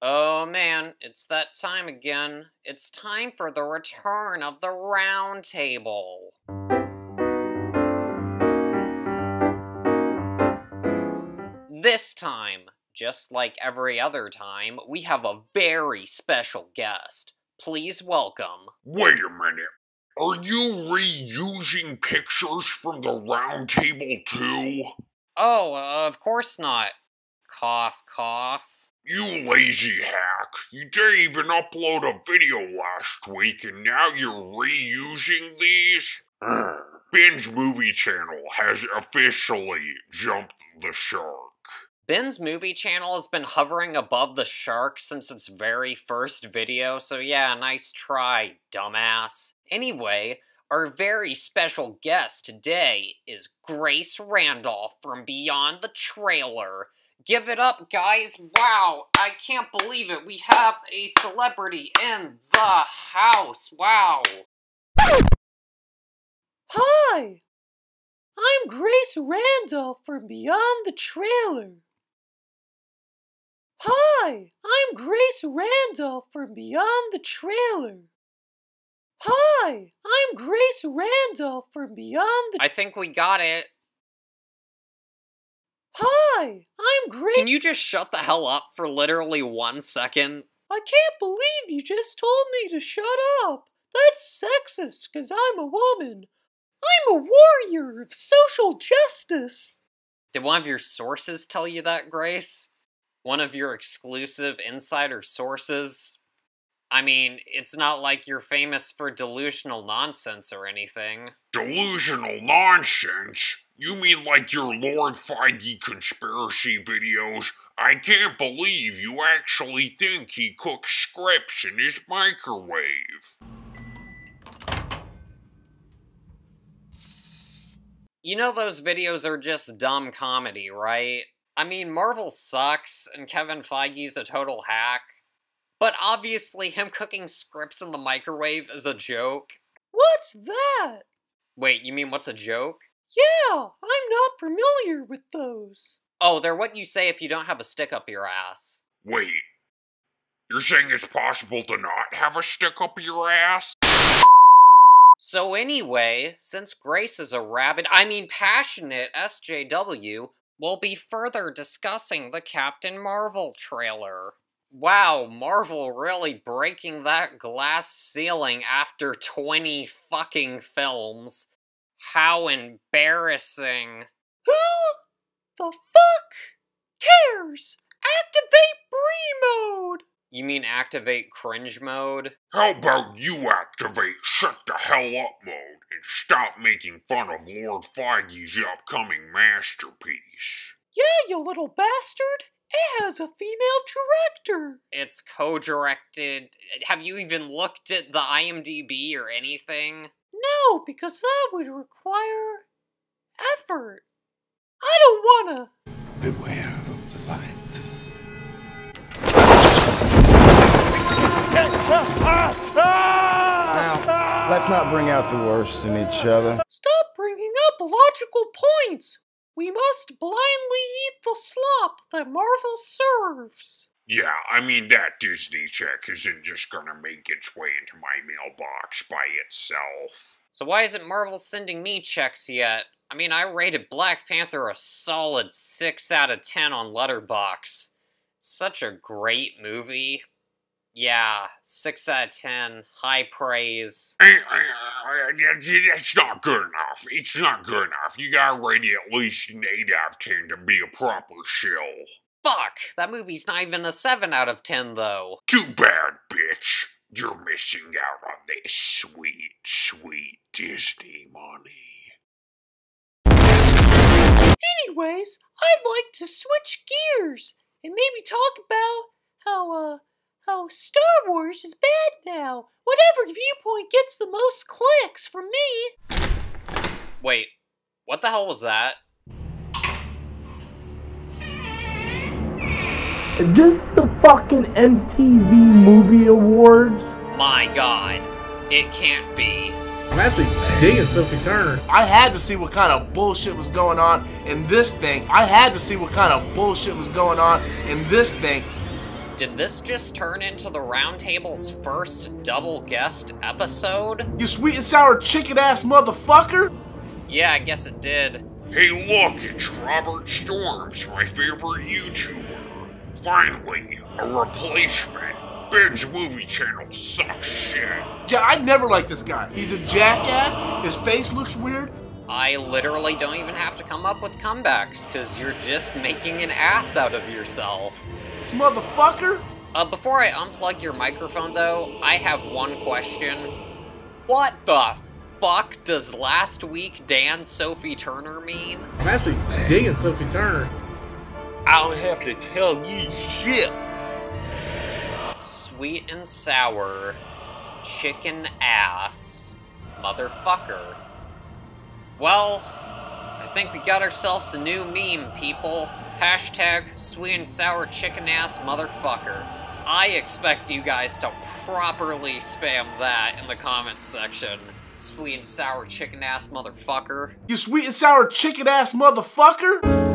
Oh man, it's that time again. It's time for the return of the round table. This time, just like every other time, we have a very special guest. Please welcome. Wait a minute. Are you reusing pictures from the round table too? Oh, uh, of course not. Cough, cough. You lazy hack. You didn't even upload a video last week and now you're reusing these? Ben's Movie Channel has officially jumped the shark. Ben's movie channel has been hovering above the shark since its very first video, so yeah, nice try, dumbass. Anyway, our very special guest today is Grace Randolph from Beyond the Trailer. Give it up, guys. Wow, I can't believe it. We have a celebrity in the house. Wow. Hi! I'm Grace Randolph from Beyond the Trailer. Hi! I'm Grace Randolph from Beyond the Trailer. Hi! I'm Grace Randolph from Beyond the I think we got it. Hi! I'm Grace Can you just shut the hell up for literally one second? I can't believe you just told me to shut up. That's sexist because I'm a woman. I'm a warrior of social justice. Did one of your sources tell you that, Grace? One of your exclusive insider sources? I mean, it's not like you're famous for delusional nonsense or anything. Delusional nonsense? You mean like your Lord Feige conspiracy videos? I can't believe you actually think he cooks scripts in his microwave. You know those videos are just dumb comedy, right? I mean, Marvel sucks, and Kevin Feige's a total hack. But obviously, him cooking scripts in the microwave is a joke. What's that? Wait, you mean what's a joke? Yeah, I'm not familiar with those. Oh, they're what you say if you don't have a stick up your ass. Wait, you're saying it's possible to not have a stick up your ass? So anyway, since Grace is a rabid, I mean passionate SJW, we'll be further discussing the Captain Marvel trailer. Wow, Marvel really breaking that glass ceiling after 20 fucking films. How embarrassing. Who the fuck cares? Activate Bree mode! You mean activate cringe mode? How about you activate shut the hell up mode and stop making fun of Lord Feige's upcoming masterpiece? Yeah, you little bastard! It has a female director! It's co directed. Have you even looked at the IMDb or anything? No, because that would require effort. I don't wanna. Beware of the light. Now, let's not bring out the worst in each other. Stop bringing up logical points! We must blindly eat the slop that Marvel serves. Yeah, I mean, that Disney check isn't just gonna make its way into my mailbox by itself. So why isn't Marvel sending me checks yet? I mean, I rated Black Panther a solid 6 out of 10 on Letterboxd. Such a great movie. Yeah, 6 out of 10. High praise. That's not good enough. It's not good enough. You gotta rate it at least an 8 out of 10 to be a proper shill. Fuck! That movie's not even a 7 out of 10, though. Too bad, bitch. You're missing out on this sweet, sweet Disney money. Anyways, I'd like to switch gears and maybe talk about how, uh, how Star Wars is bad now. Whatever viewpoint gets the most clicks from me. Wait, what the hell was that? Is this the fucking MTV Movie Awards? My god. It can't be. I'm actually digging Sophie Turner. I had to see what kind of bullshit was going on in this thing. I had to see what kind of bullshit was going on in this thing. Did this just turn into the Roundtable's first double guest episode? You sweet and sour chicken ass motherfucker! Yeah, I guess it did. Hey, look, it's Robert Storms, my favorite YouTuber. Finally, a replacement. Ben's movie channel sucks shit. Ja- I never liked this guy. He's a jackass. His face looks weird. I literally don't even have to come up with comebacks, because you're just making an ass out of yourself. This motherfucker. Uh, before I unplug your microphone, though, I have one question. What the fuck does last week Dan Sophie Turner mean? I'm actually digging Sophie Turner. I don't have to tell you shit. Sweet and sour, chicken ass, motherfucker. Well, I think we got ourselves a new meme, people. Hashtag sweet and sour chicken ass motherfucker. I expect you guys to properly spam that in the comments section. Sweet and sour chicken ass motherfucker. You sweet and sour chicken ass motherfucker.